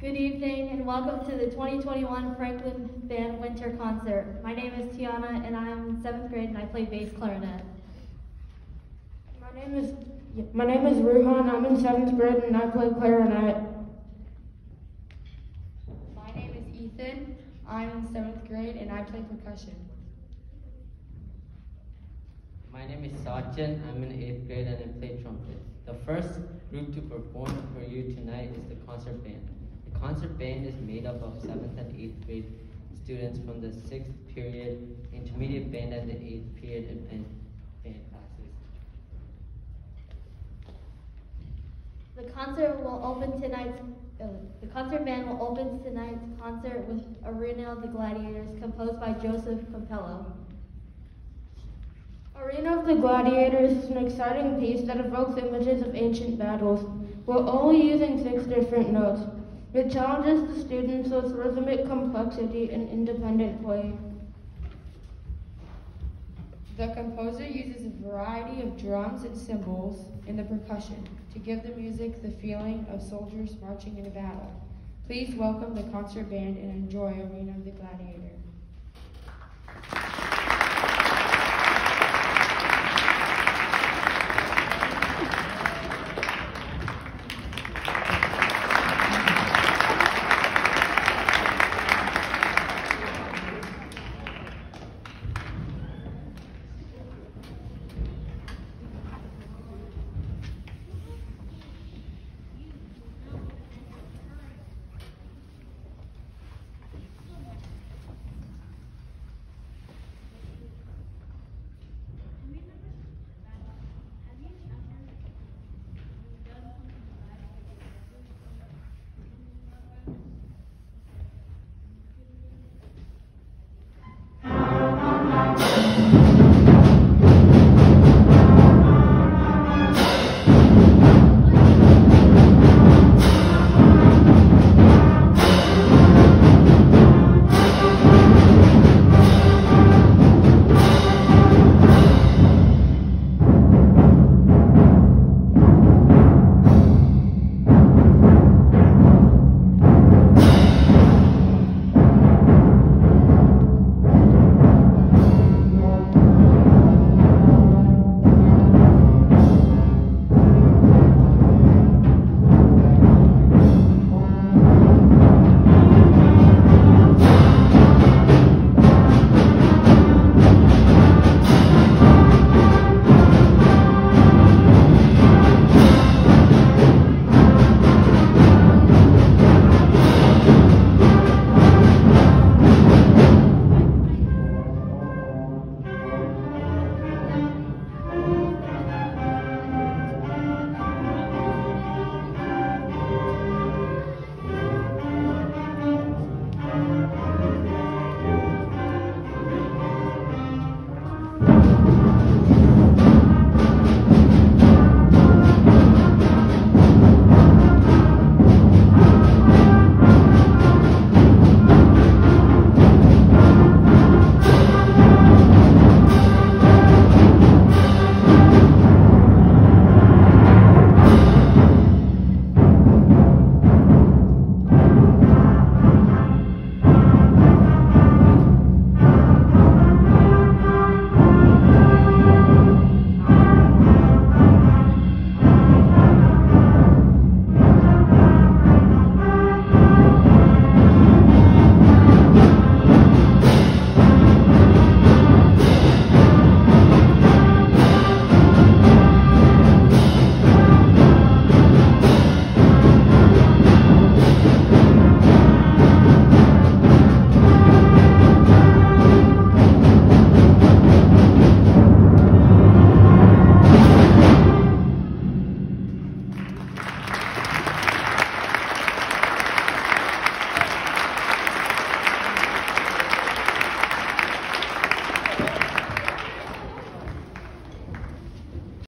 Good evening and welcome to the 2021 Franklin Band Winter Concert. My name is Tiana and I'm in seventh grade and I play bass clarinet. My name is my name is Ruhan. I'm in seventh grade and I play clarinet. My name is Ethan. I'm in seventh grade and I play percussion. My name is Sachin. I'm in eighth grade and I play trumpet. The first group to perform for you tonight is the concert band. The concert band is made up of seventh and eighth grade students from the sixth period intermediate band and the eighth period advanced band classes. The concert will open tonight's uh, the concert band will open tonight's concert with Arena of the Gladiators composed by Joseph Compello. Arena of the Gladiators is an exciting piece that evokes images of ancient battles. We're only using six different notes. It challenges the students with rhythmic complexity and independent playing. The composer uses a variety of drums and cymbals in the percussion to give the music the feeling of soldiers marching in a battle. Please welcome the concert band and enjoy Arena of the Gladiator.